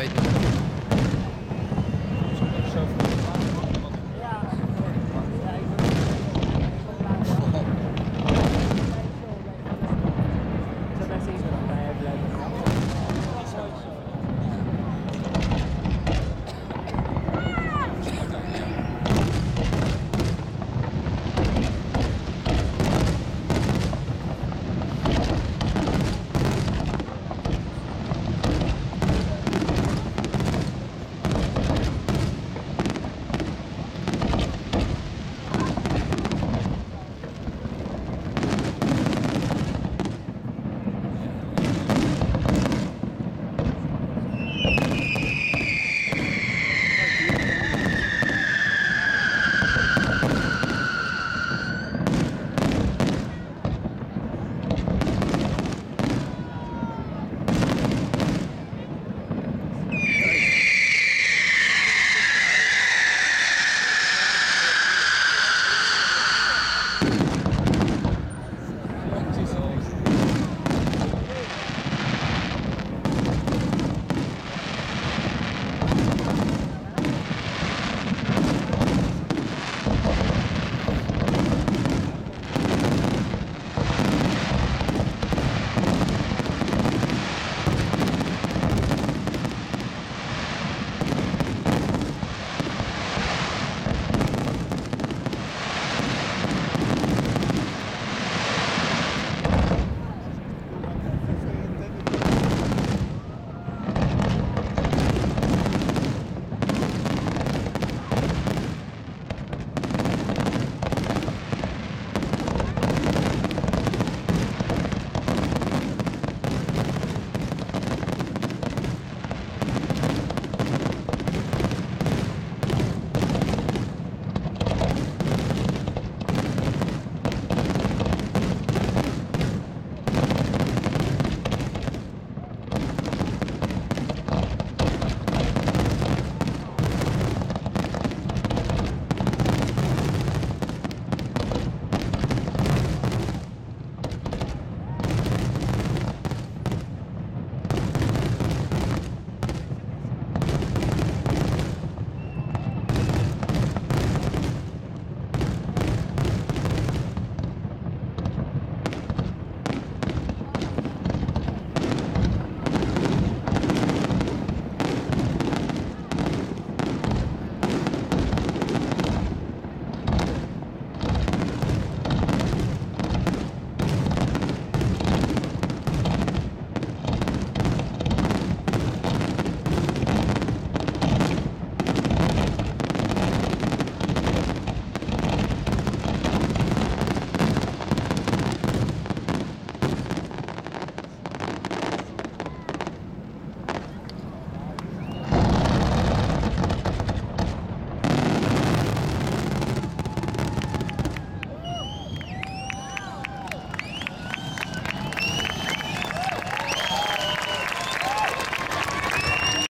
wejdę.